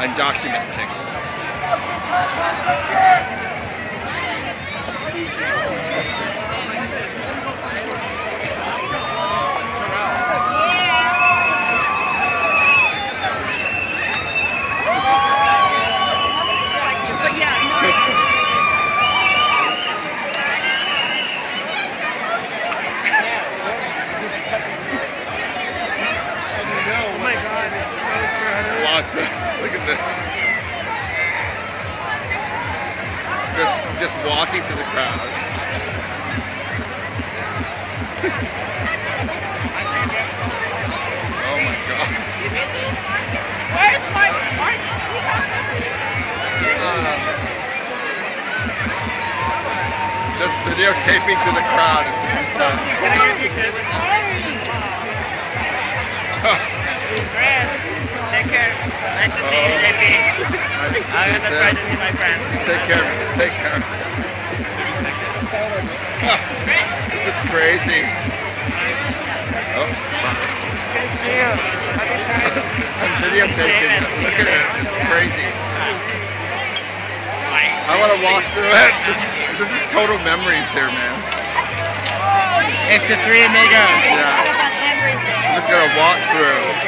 I'm documenting. Oh my god, it's so incredible. Watch this. Look at this. Just, just walking to the crowd. oh my god. Where's my Mark? Just videotaping to the crowd. It's just So take care. Nice to see you, JP. I'm gonna try to see my friends. Take care. Take care. This is crazy. Oh, fuck. I'm videotaping it. Look at it. It's crazy. I want to walk through it. This, this is total memories here, man. It's the three amigos. Yeah. I'm just gonna walk through.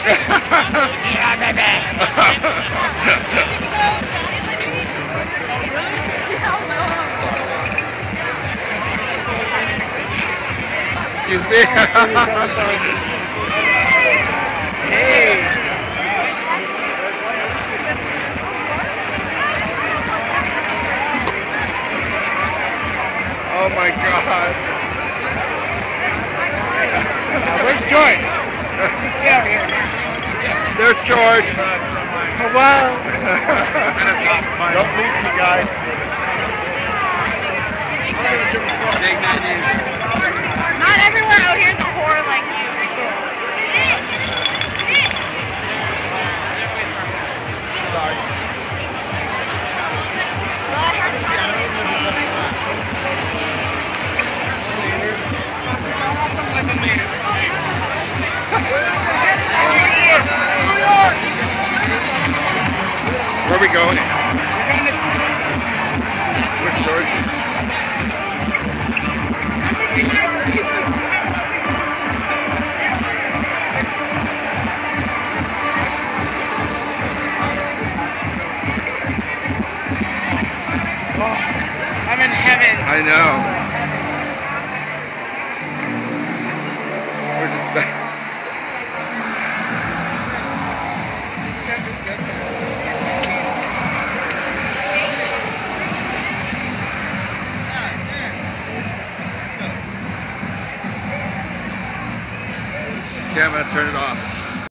crazy. Excuse me. Oh my god. Where's George? Yeah, here. There's George. Oh, wow. Don't leave me, guys. Going? Where's George? Oh, I'm in heaven. I know. I'm gonna turn it off.